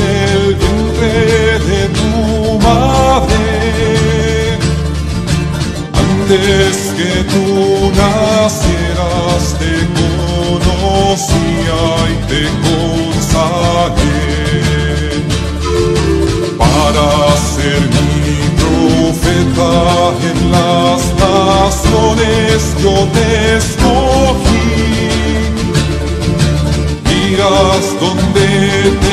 del vientre de tu madre. Antes que tú nacieras te conocía y te consagré para ser mi profeta en las naciones yo te escogí donde te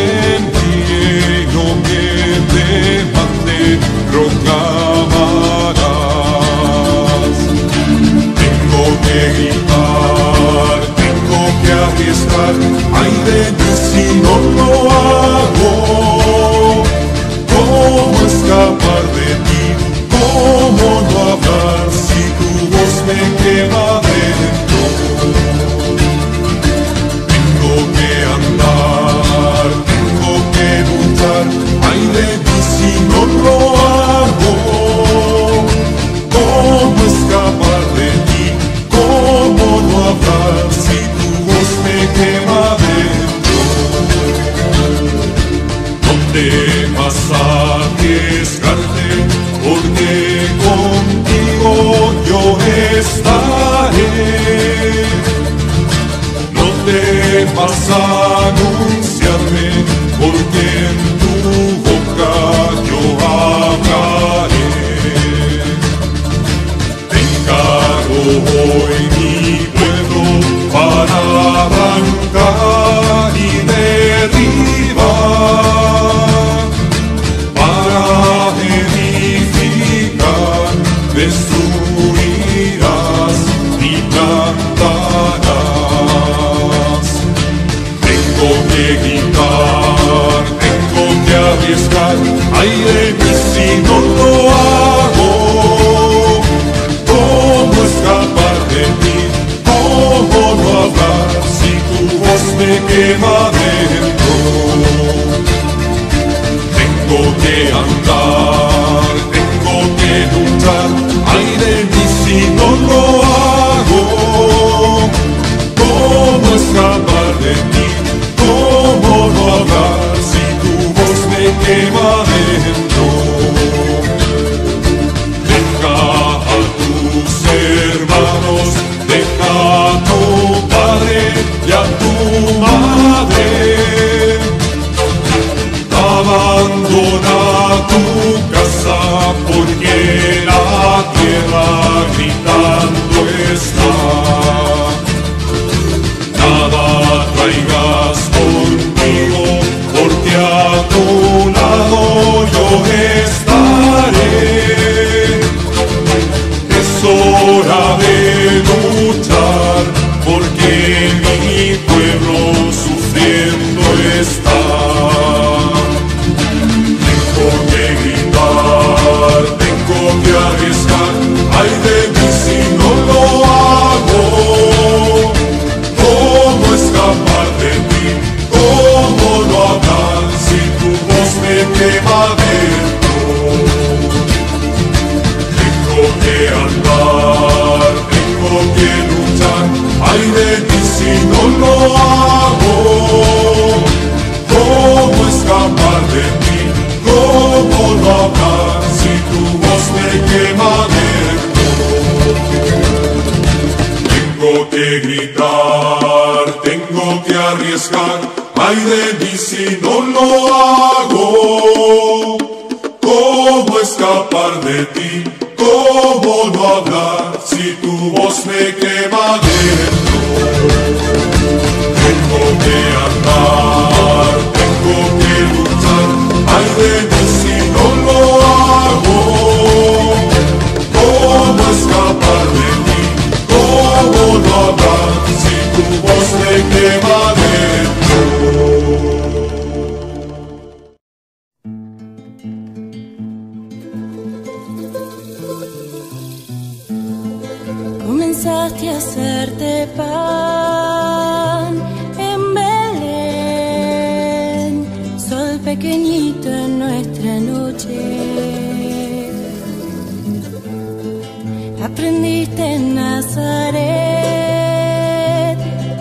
temas anunciarme, porque en tu boca yo hablaré. Te encargo hoy mi pueblo para arrancar me quema you. De si no lo hago. ¿Cómo escapar de ti? ¿Cómo no hablar si tu voz me quema? Tengo que gritar, tengo que arriesgar, ay de mí si no lo hago. ¿Cómo escapar de ti? ¿Cómo no hablar si tu voz me quema dentro? pensaste hacerte pan en Belén, sol pequeñito en nuestra noche. Aprendiste en Nazaret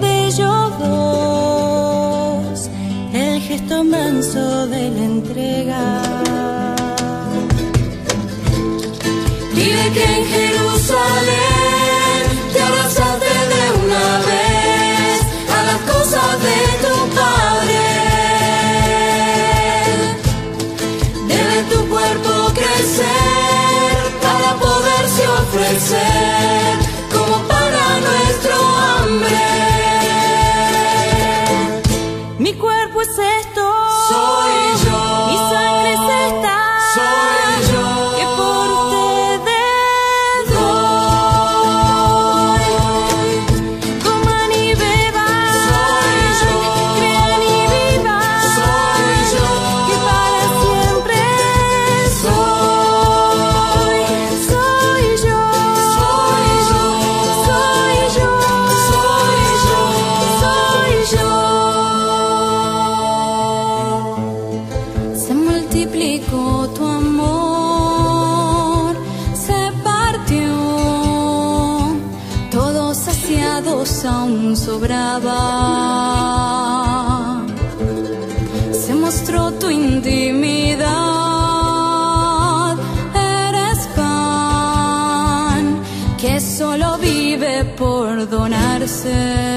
de yodos el gesto manso de la entrega. Dile que en Jerusalén tu intimidad. Eres pan que solo vive por donarse.